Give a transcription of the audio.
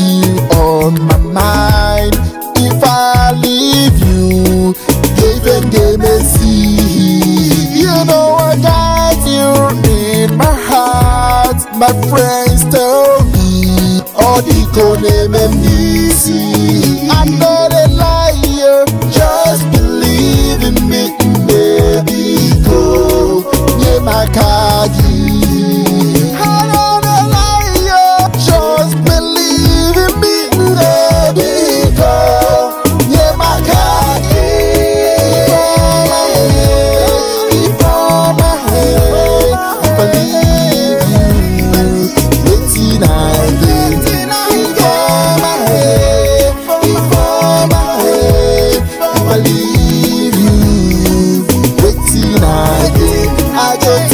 you on my mind. If I leave you, even they may see. You know I got you in my heart. My friends tell me, all the name and easy. I'm not a liar, just believe in me. I just